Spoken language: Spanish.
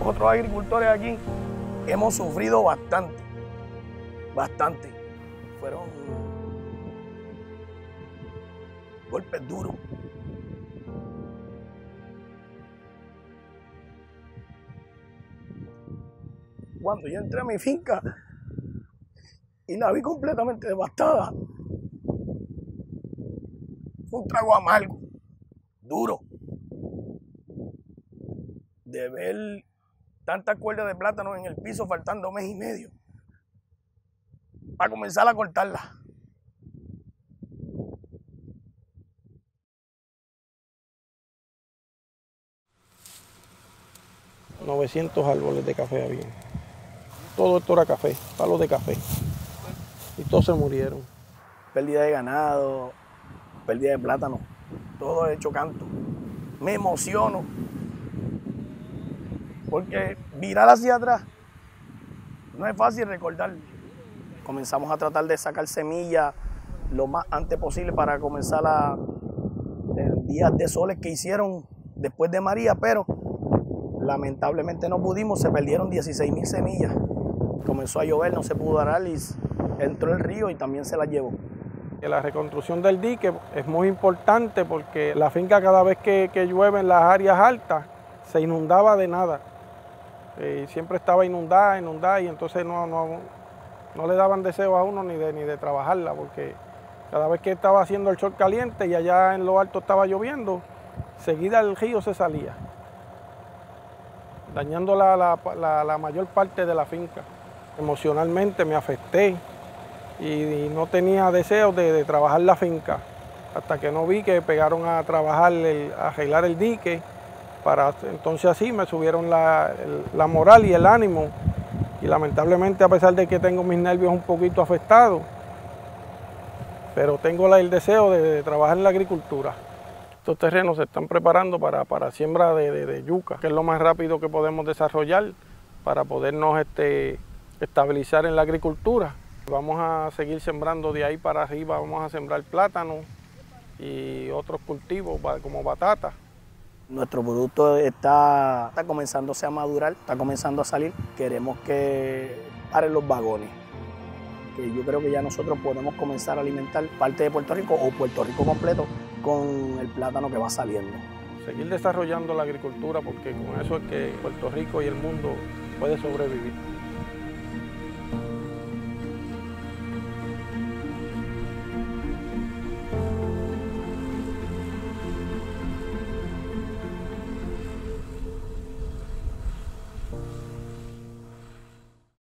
otros agricultores aquí hemos sufrido bastante, bastante. Fueron golpes duros. Cuando yo entré a mi finca y la vi completamente devastada, fue un trago amargo, duro, de ver tantas cuerdas de plátano en el piso faltando mes y medio para comenzar a cortarla. 900 árboles de café había. Todo esto era café, palos de café. Y todos se murieron. Pérdida de ganado, pérdida de plátano, todo hecho canto. Me emociono. Porque mirar hacia atrás no es fácil recordar. Comenzamos a tratar de sacar semillas lo más antes posible para comenzar a días de soles que hicieron después de María, pero Lamentablemente no pudimos, se perdieron 16 mil semillas. Comenzó a llover, no se pudo arar y entró el río y también se la llevó. La reconstrucción del dique es muy importante porque la finca cada vez que, llueve en las áreas altas se inundaba de nada. Siempre estaba inundada, inundada y entonces no, no, no le daban deseo a uno ni de, ni de trabajarla porque cada vez que estaba haciendo el sol caliente y allá en lo alto estaba lloviendo, seguida el río se salía dañando la, mayor parte de la finca. Emocionalmente me afecté y, no tenía deseo de, trabajar la finca, hasta que no vi que pegaron a trabajar, a arreglar el dique, para entonces así me subieron la, moral y el ánimo, y lamentablemente a pesar de que tengo mis nervios un poquito afectados, pero tengo el deseo de trabajar en la agricultura. Estos terrenos se están preparando para, para siembra de, yuca, que es lo más rápido que podemos desarrollar para podernos este, estabilizar en la agricultura. Vamos a seguir sembrando de ahí para arriba, vamos a sembrar plátano y otros cultivos como batata. Nuestro producto está, está comenzándose a madurar, está comenzando a salir. Queremos que paren los vagones que yo creo que ya nosotros podemos comenzar a alimentar parte de Puerto Rico o Puerto Rico completo con el plátano que va saliendo. Seguir desarrollando la agricultura porque con eso es que Puerto Rico y el mundo puede sobrevivir.